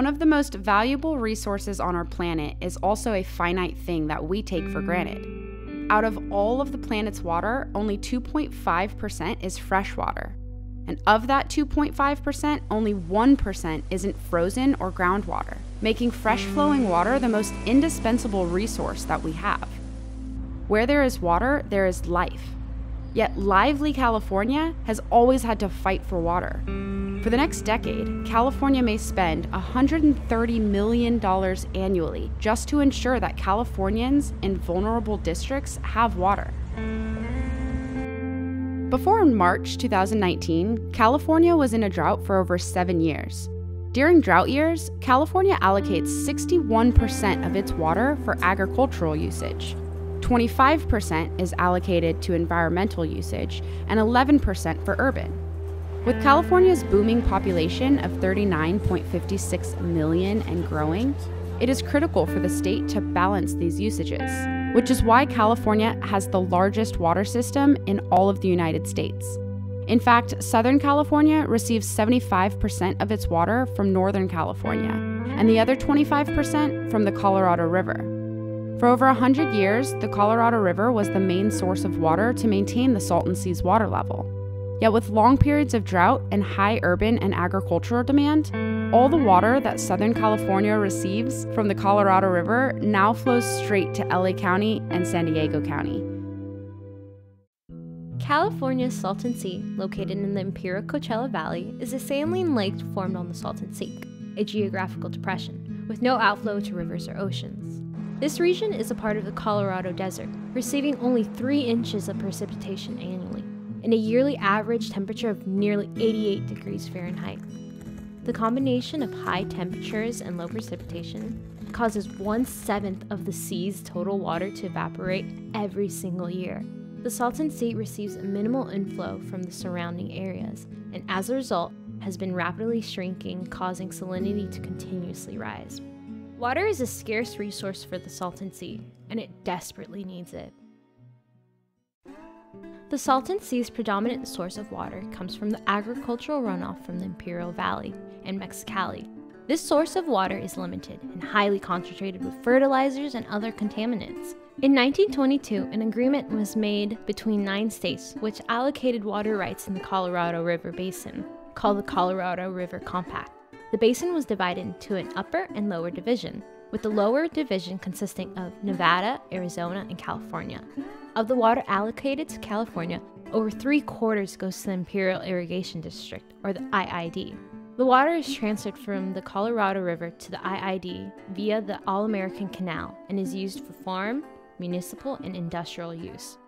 One of the most valuable resources on our planet is also a finite thing that we take for granted. Out of all of the planet's water, only 2.5% is fresh water. And of that 2.5%, only 1% isn't frozen or groundwater, making fresh flowing water the most indispensable resource that we have. Where there is water, there is life. Yet lively California has always had to fight for water. For the next decade, California may spend $130 million annually just to ensure that Californians in vulnerable districts have water. Before March 2019, California was in a drought for over seven years. During drought years, California allocates 61% of its water for agricultural usage. 25% is allocated to environmental usage, and 11% for urban. With California's booming population of 39.56 million and growing, it is critical for the state to balance these usages, which is why California has the largest water system in all of the United States. In fact, Southern California receives 75% of its water from Northern California, and the other 25% from the Colorado River. For over 100 years, the Colorado River was the main source of water to maintain the Salton Sea's water level. Yet, with long periods of drought and high urban and agricultural demand, all the water that Southern California receives from the Colorado River now flows straight to LA County and San Diego County. California's Salton Sea, located in the Imperial Coachella Valley, is a saline lake formed on the Salton Sea, a geographical depression, with no outflow to rivers or oceans. This region is a part of the Colorado Desert, receiving only 3 inches of precipitation annually, and a yearly average temperature of nearly 88 degrees Fahrenheit. The combination of high temperatures and low precipitation causes one seventh of the sea's total water to evaporate every single year. The Salton Sea receives a minimal inflow from the surrounding areas, and as a result, has been rapidly shrinking, causing salinity to continuously rise. Water is a scarce resource for the Salton Sea, and it desperately needs it. The Salton Sea's predominant source of water comes from the agricultural runoff from the Imperial Valley and Mexicali. This source of water is limited and highly concentrated with fertilizers and other contaminants. In 1922, an agreement was made between nine states which allocated water rights in the Colorado River Basin, called the Colorado River Compact. The basin was divided into an upper and lower division, with the lower division consisting of Nevada, Arizona, and California. Of the water allocated to California, over three quarters goes to the Imperial Irrigation District, or the IID. The water is transferred from the Colorado River to the IID via the All American Canal and is used for farm, municipal, and industrial use.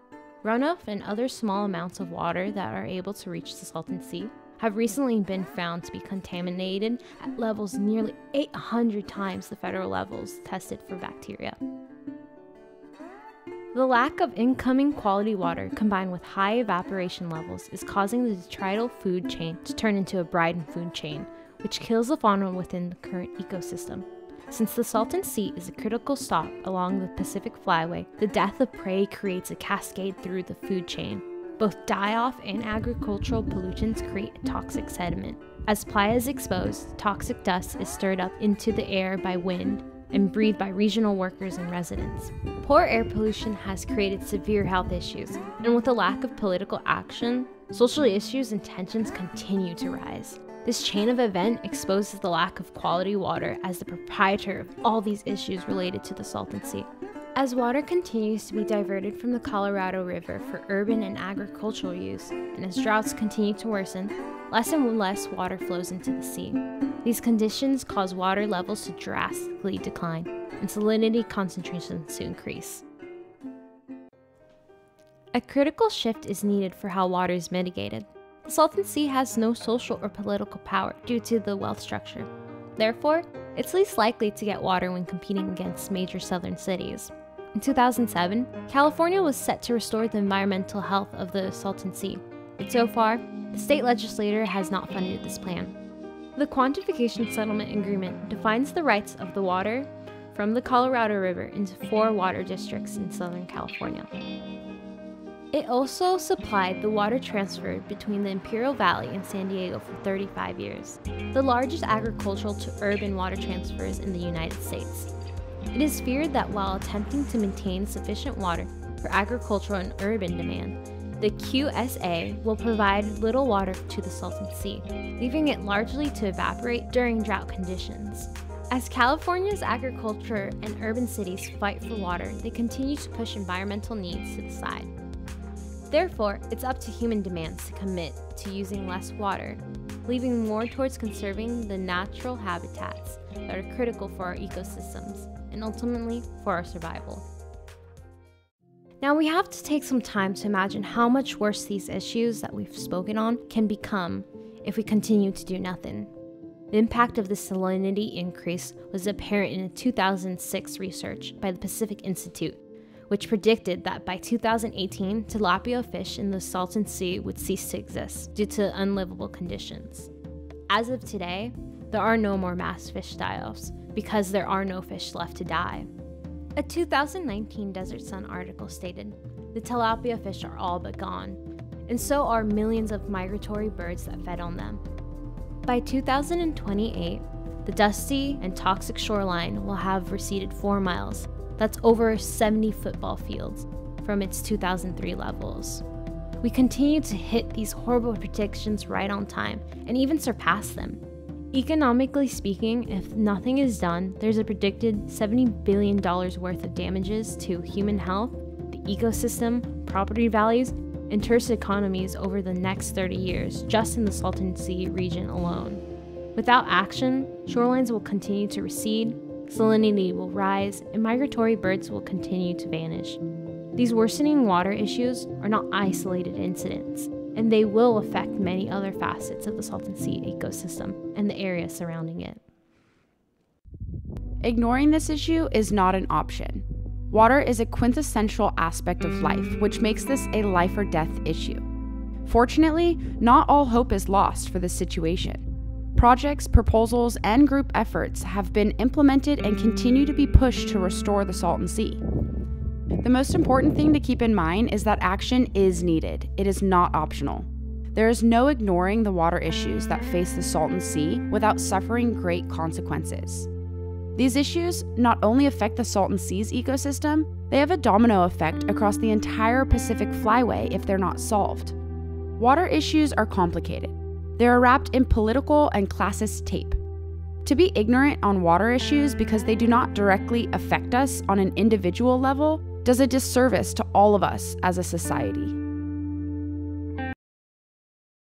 Runoff and other small amounts of water that are able to reach the Salton Sea have recently been found to be contaminated at levels nearly 800 times the federal levels tested for bacteria. The lack of incoming quality water combined with high evaporation levels is causing the detrital food chain to turn into a Bryden food chain, which kills the fauna within the current ecosystem. Since the Salton Sea is a critical stop along the Pacific Flyway, the death of prey creates a cascade through the food chain, both die off and agricultural pollutants create toxic sediment. As playa is exposed, toxic dust is stirred up into the air by wind and breathed by regional workers and residents. Poor air pollution has created severe health issues, and with a lack of political action, social issues and tensions continue to rise. This chain of event exposes the lack of quality water as the proprietor of all these issues related to the Salton Sea. As water continues to be diverted from the Colorado River for urban and agricultural use, and as droughts continue to worsen, less and less water flows into the sea. These conditions cause water levels to drastically decline and salinity concentrations to increase. A critical shift is needed for how water is mitigated. The Salton Sea has no social or political power due to the wealth structure. Therefore, it's least likely to get water when competing against major southern cities. In 2007, California was set to restore the environmental health of the Salton Sea, but so far, the state legislature has not funded this plan. The Quantification Settlement Agreement defines the rights of the water from the Colorado River into four water districts in Southern California. It also supplied the water transferred between the Imperial Valley and San Diego for 35 years, the largest agricultural to urban water transfers in the United States. It is feared that while attempting to maintain sufficient water for agricultural and urban demand, the QSA will provide little water to the Salton Sea, leaving it largely to evaporate during drought conditions. As California's agriculture and urban cities fight for water, they continue to push environmental needs to the side. Therefore, it's up to human demands to commit to using less water, leaving more towards conserving the natural habitats that are critical for our ecosystems and ultimately for our survival. Now, we have to take some time to imagine how much worse these issues that we've spoken on can become if we continue to do nothing. The impact of the salinity increase was apparent in a 2006 research by the Pacific Institute which predicted that by 2018, tilapia fish in the Salton Sea would cease to exist due to unlivable conditions. As of today, there are no more mass fish die offs because there are no fish left to die. A 2019 Desert Sun article stated the tilapia fish are all but gone, and so are millions of migratory birds that fed on them. By 2028, the dusty and toxic shoreline will have receded 4 miles, that's over 70 football fields from its 2003 levels. We continue to hit these horrible predictions right on time and even surpass them. Economically speaking, if nothing is done, there's a predicted $70 billion worth of damages to human health, the ecosystem, property values, and tourist economies over the next 30 years, just in the Salton Sea region alone. Without action, shorelines will continue to recede, salinity will rise, and migratory birds will continue to vanish. These worsening water issues are not isolated incidents, and they will affect many other facets of the Salton Sea ecosystem and the area surrounding it. Ignoring this issue is not an option. Water is a quintessential aspect of life, which makes this a life or death issue. Fortunately, not all hope is lost for this situation. Projects, proposals, and group efforts have been implemented and continue to be pushed to restore the Salton Sea. The most important thing to keep in mind is that action is needed, it is not optional. There is no ignoring the water issues that face the Salton Sea without suffering great consequences. These issues not only affect the Salton Sea's ecosystem, they have a domino effect across the entire Pacific Flyway if they're not solved. Water issues are complicated, they are wrapped in political and classist tape. To be ignorant on water issues because they do not directly affect us on an individual level does a disservice to all of us as a society.